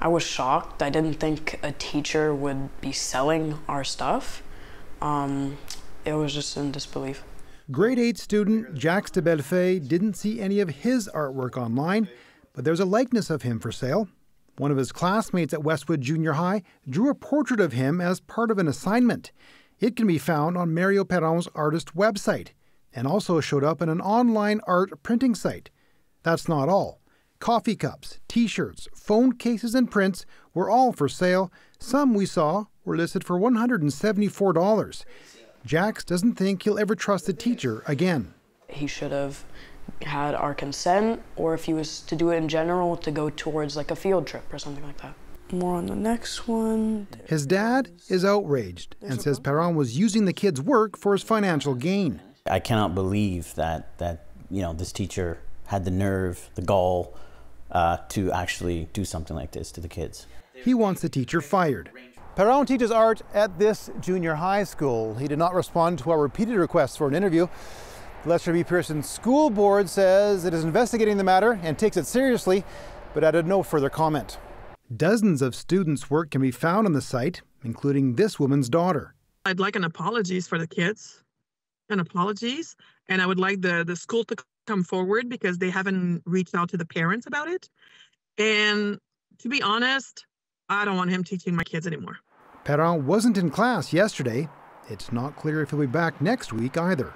I was shocked. I didn't think a teacher would be selling our stuff. Um, it was just in disbelief. Grade 8 student Jacques de Bellefeuille didn't see any of his artwork online, but there's a likeness of him for sale. One of his classmates at Westwood Junior High drew a portrait of him as part of an assignment. It can be found on Mario Perron's artist website and also showed up in an online art printing site. That's not all. Coffee cups, t shirts, phone cases, and prints were all for sale. Some we saw were listed for $174. Jax doesn't think he'll ever trust a teacher again. He should have had our consent, or if he was to do it in general, to go towards like a field trip or something like that. More on the next one. His dad is outraged and says Perron was using the kid's work for his financial gain. I cannot believe that that you know this teacher had the nerve, the gall, uh, to actually do something like this to the kids. He wants the teacher fired. Perron teaches art at this junior high school. He did not respond to our repeated requests for an interview. The Lester B. Pearson School Board says it is investigating the matter and takes it seriously, but added no further comment. Dozens of students' work can be found on the site, including this woman's daughter. I'd like an apologies for the kids, an apologies, and I would like the the school to come forward because they haven't reached out to the parents about it. And to be honest, I don't want him teaching my kids anymore. Perron wasn't in class yesterday. It's not clear if he'll be back next week either.